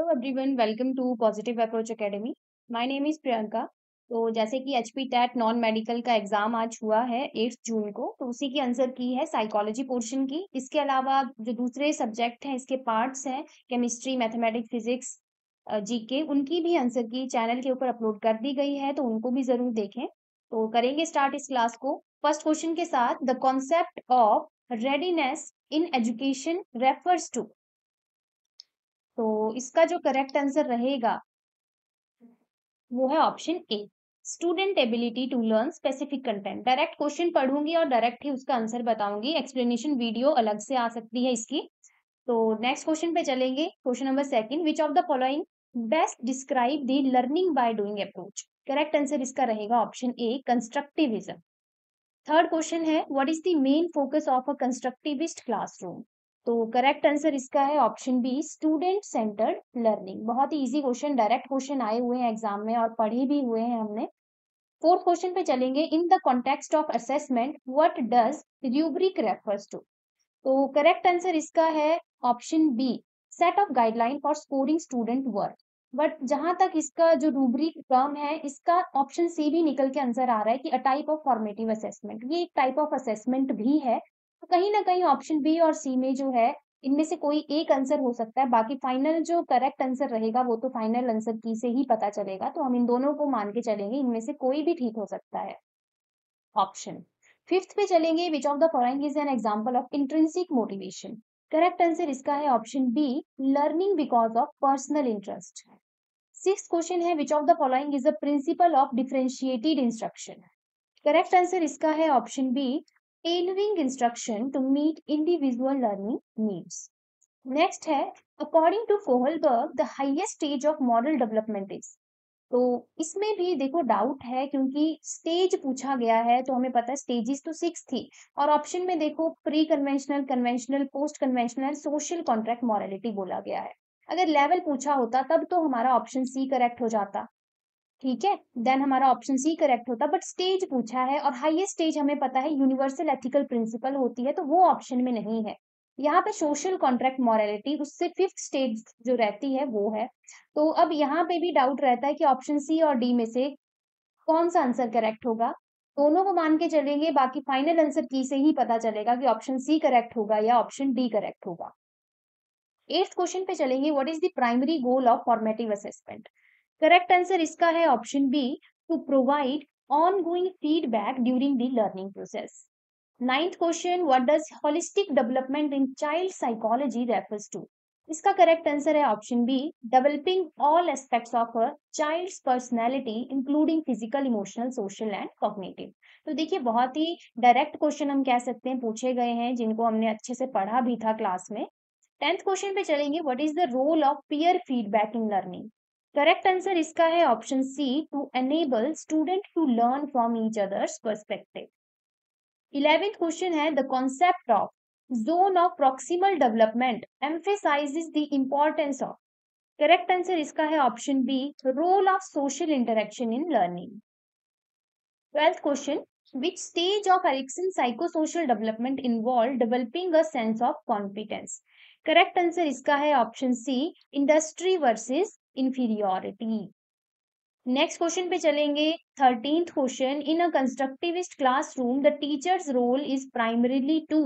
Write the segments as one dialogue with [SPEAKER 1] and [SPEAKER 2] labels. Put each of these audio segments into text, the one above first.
[SPEAKER 1] Hello everyone welcome to positive approach academy my name is Priyanka तो जैसे कि HP TET non medical का exam आज हुआ है 8 जून को तो उसी की आंसर की है साइकोलॉजी पोर्शन की। इसके अलावा जो दूसरे सब्जेक्ट हैं, इसके पार्ट्स हैं केमिस्ट्री मैथमेटिक्स फिजिक्स जीके उनकी भी आंसर की चैनल के ऊपर अपलोड कर दी गई है तो उनको भी ज़रूर देखें। तो करेंगे स्टार्ट इस क्लास को। फ़र्स्ट क्वेश्चन के साथ the concept of readiness in education refers to तो इसका जो करेक्ट आंसर रहेगा, वो है option A student ability to learn specific content direct question पढ़ूँगी और डायरेक्ट ही उसका आंसर बताऊँगी. एक्सप्लेनेशन वीडियो अलग से आ सकती है इसकी. तो नेक्स्ट क्वेश्चन पे चलेंगे. Question number second which of the following best describe the learning by doing approach correct answer इसका रहेगा option A constructivism third question है what is the main focus of a constructivist classroom तो correct answer इसका है option B student centred learning बहुत ही easy question direct question आए हुए हैं एग्ज़ाम में और पढ़े भी हुए हैं हमने। फोर्थ क्वेश्चन पे चलेंगे in the context of assessment what does rubric refers to तो करेक्ट आंसर इसका है option B set of guideline for scoring student work but जहाँ तक इसका जो रूब्रिक टर्म है, इसका ऑप्शन सी भी निकल के आंसर आ रहा है कि a type of formative assessment ये एक टाइप ऑफ़ असेसमेंट भी है तो कहीं ना कहीं ऑप्शन बी और सी में जो है, इनमें से कोई एक आंसर हो सकता है, बाकी फाइनल जो करेक्ट आंसर रहेगा, वो तो फाइनल आंसर की से ही पता चलेगा तो हम इन दोनों को मान के चलेंगे, इनमें से कोई भी ठीक हो सकता है ऑप्शन फिफ्थ पे चलेंगे which of the following is an example of intrinsic motivation correct answer इसका है option B learning because of personal interest six question है which of the following is the principle of differentiated instruction correct answer इसका है option B tailoring instruction to meet individual learning needs. Next है, according to Kohlberg the highest stage of moral development is. तो इसमें भी देखो doubt है क्योंकि stage पूछा गया है तो हमें पता है स्टेजेस तो सिक्स थी। और ऑप्शन में देखो pre conventional conventional post conventional social contract morality बोला गया है। अगर लेवल पूछा होता तब तो हमारा ऑप्शन सी करेक्ट हो जाता। ठीक है? देन हमारा ऑप्शन सी करेक्ट होता बट स्टेज पूछा है और हाईएस्ट स्टेज हमें पता है यूनिवर्सल एथिकल प्रिंसिपल होती है तो वो ऑप्शन में नहीं है। यहाँ पे सोशल कॉन्ट्रैक्ट मॉरलिटी उससे फिफ्थ स्टेज जो रहती है, वो है। तो अब यहाँ पे भी डाउट रहता है कि ऑप्शन सी और डी में से कौन सा आंसर करेक्ट होगा। दोनों को मान के चलेंगे, बाकी फाइनल आंसर की से ही पता चलेगा कि ऑप्शन सी करेक्ट होगा या ऑप्शन डी करेक्ट होगा। एट्थ क्वेश्चन पे चलेंगे what is the primary goal of formative assessment correct answer इसका है option B to provide ongoing feedback during the learning process ninth question what does holistic development in child psychology refers to इसका correct answer है option B developing all aspects of a child's personality including physical emotional social and cognitive तो देखिए, बहुत ही direct question हम कह सकते हैं, पूछे गए हैं, जिनको हमने अच्छे से पढ़ा भी था क्लास में. टेंथ क्वेश्चन पे चलेंगे what is the role of peer feedback in learning correct answer इसका है option C to enable student to learn from each others perspective eleventh question है the concept of zone of proximal development emphasises the importance of correct answer इसका है option B role of social interaction in learning twelfth question which stage of Erickson psychosocial development involved developing a sense of competence? Correct answer इसका है option C industry versus inferiority next question पे चलेंगे. Thirteenth question in a constructivist classroom the teacher's role is primarily to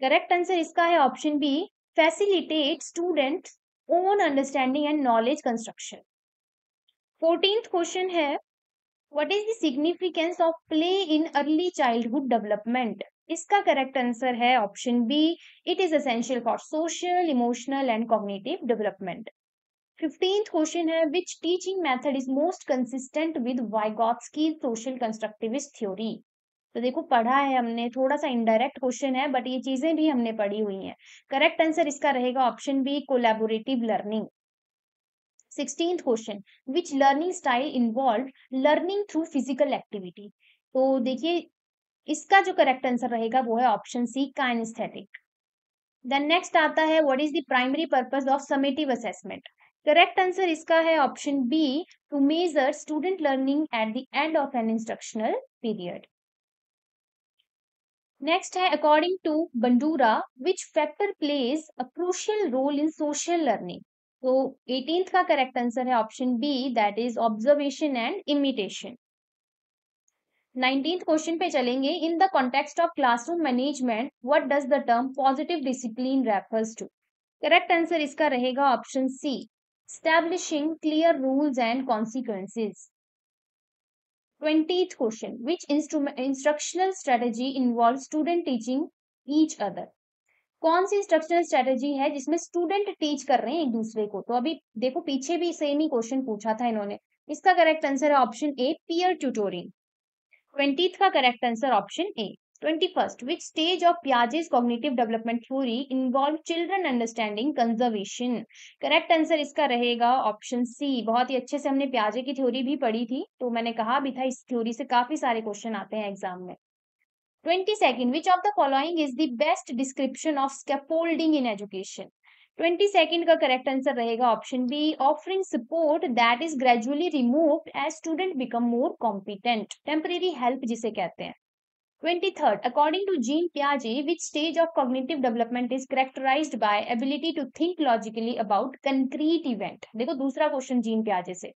[SPEAKER 1] correct answer इसका है option B facilitate student own understanding and knowledge construction fourteenth question है. What is the significance of play in early childhood development इसका correct answer है option B it is essential for social emotional and cognitive development fifteenth question है which teaching method is most consistent with Vygotsky social constructivist theory तो देखो, पढ़ा है हमने थोड़ा सा इनडायरेक्ट क्वेश्चन है बट ये चीज़ें भी हमने पढ़ी हुई हैं। करेक्ट आंसर इसका रहेगा option B collaborative learning sixteenth question which learning style involve learning through physical activity तो देखिए, इसका जो करेक्ट आंसर रहेगा वो है option C kinesthetic then next आता है what is the primary purpose of summative assessment correct answer इसका है option B to measure student learning at the end of an instructional period next है according to Bandura which factor plays a crucial role in social learning तो eighteen का correct answer है option B that is observation and imitation nineteen question पे चलेंगे in the context of classroom management what does the term positive discipline refers to correct answer इसका रहेगा option C establishing clear rules and consequences twenty question which instructional strategy involve student teaching each other कौन सी instructional strategy है जिसमें student teach कर रहे हैं एक दूसरे को? तो अभी देखो, पीछे भी सेम ही क्वेश्चन पूछा था इन्होंने। इसका करेक्ट आंसर है option A peer tutoring twenty का correct answer option A twenty first which stage of Piaget's cognitive development theory involve children understanding conservation correct answer इसका रहेगा ऑप्शन सी बहुत ही अच्छे से हमने प्याजे की थ्योरी भी पढ़ी थी तो मैंने कहा भी था इस थ्योरी से काफ़ी सारे क्वेश्चन आते हैं एग्ज़ाम में। 22nd which of the following is the best description of scaffolding in education? 22nd का करेक्ट आंसर रहेगा option B offering support that is gradually removed as student become more competent temporary help जिसे कहते हैं। 23rd according to jean piaget which stage of cognitive development is characterized by ability to think logically about concrete event देखो दूसरा question gene पियाजे से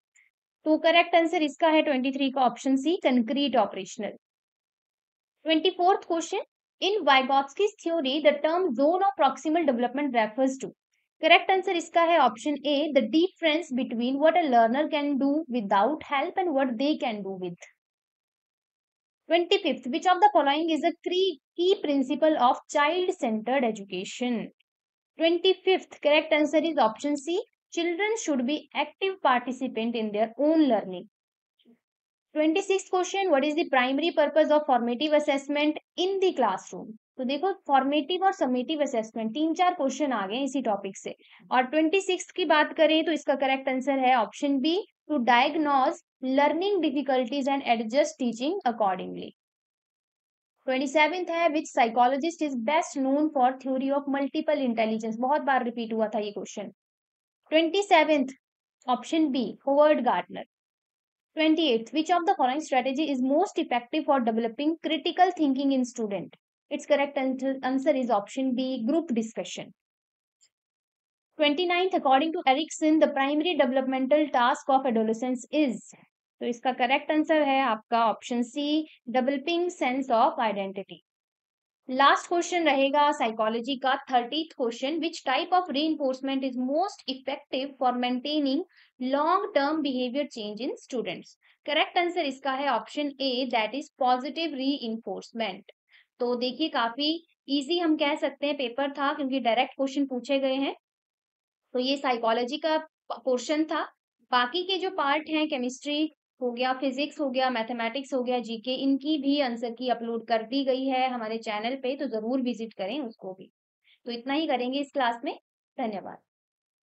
[SPEAKER 1] तो correct answer इसका है 23 का option C concrete operational 24th question. In Vygotsky's theory, the term zone of proximal development refers to. Correct answer इसका है option A. The difference between what a learner can do without help and what they can do with. 25th. Which of the following is a key principle of child-centered education? 25th. Correct answer is option C. Children should be active participant in their own learning. Twenty six question what is the primary purpose of formative assessment in the classroom तो देखो formative और summative assessment तीन चार question आ गए इसी topic से और ट्वेंटी सिक्स की बात करें तो इसका करेक्ट आंसर है option B to diagnose learning difficulties and adjust teaching accordingly. 27th है which psychologist is best known for theory of multiple intelligence बहुत बार रिपीट हुआ था ये question 27th option B Howard Gardner 28th which of the following strategy is most effective for developing critical thinking in student it's correct answer is option B group discussion 29th. According to Erikson, the primary developmental task of adolescence is तो इसका correct answer है आपका option C developing sense of identity last question रहेगा psychology का thirtieth question which type of reinforcement is most effective for maintaining long term behaviour change in students correct answer इसका है option A that is positive reinforcement तो देखिए काफ़ी easy हम कह सकते हैं पेपर था क्योंकि डायरेक्ट क्वेश्चन पूछे गए हैं। तो ये साइकोलॉजी का पोर्शन था। बाकी के जो पार्ट हैं केमिस्ट्री हो गया फिजिक्स हो गया मैथमेटिक्स हो गया जीके इनकी भी आंसर की अपलोड कर दी गई है हमारे चैनल पे तो ज़रूर विज़िट करें उसको भी। तो इतना ही करेंगे इस क्लास में। धन्यवाद।